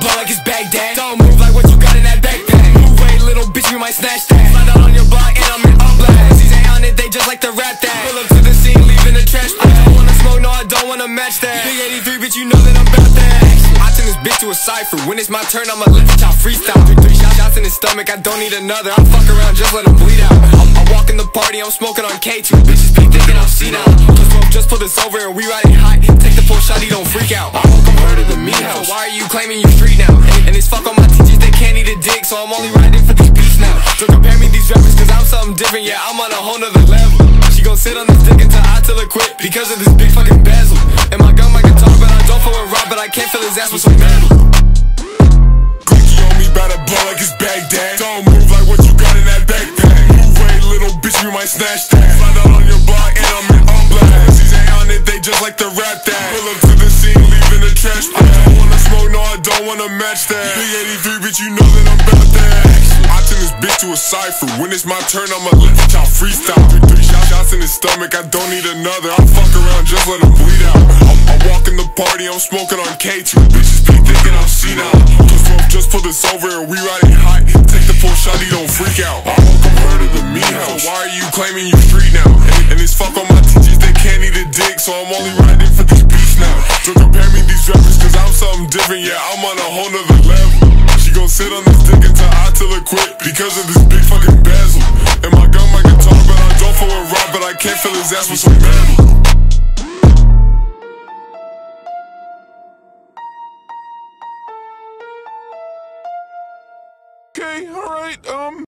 blow like it's Baghdad. Don't move like what you got in that backpack. Move away, little bitch, we might snatch that. Find out on your block and I'm in up blast. These ain't on it, they just like to rap that. Pull up to the scene, leaving the trash. I don't wanna smoke, no, I don't wanna match that. Big 83, bitch, you know that I'm about that. I turn this bitch to a cipher. When it's my turn, I'ma let the top freestyle. Three, three shots, in his stomach, I don't need another. I fuck around, just let him bleed out. I, I walk in the party, I'm smoking on K2. Bitches be thinking I'm senile. Just, just pull this over and we riding high. Take the full shot, he don't freak out. Why are you claiming you street now? And, it's fuck on my teachers, they can't eat a dick, so I'm only riding for these beats now. Don't compare me these rappers, cause I'm something different, yeah, I'm on a whole nother level. She gon' sit on this dick until I tell her quit, because of this big fucking bezel. And my gun can talk, but I don't fuck with Rob, but I can't feel his ass with some metal. Cookie on me, bout to blow like it's Baghdad. Don't move like what you got in that backpack. Move away, little bitch, we might snatch that. Find out on your block and I'm in on blast. These ain't on it, they just like to rap that. Pull up to the scene, leaving the trash bag. No, I don't wanna match that. Big 83, bitch, you know that I'm about that. I turn this bitch to a cipher. When it's my turn, I'ma let the child freestyle. Three, three shots, in his stomach, I don't need another. I fuck around, just let him bleed out. I, I walk in the party, I'm smoking on K2. Bitches be thinking I'm senile. Just, just pull this over and we riding high. Take the full shot, he don't freak out. I won't convert to the me house. So why are you claiming you street now? And, and it's fuck on my teachers, they can't eat a dick, so I'm only riding different, yeah, I'm on a whole nother level. She gon' sit on this dick until I tell her quit because of this big fucking bezel. And my gun, my guitar, but I don't a rock, but I can't his ass with some metal. Okay, alright, um...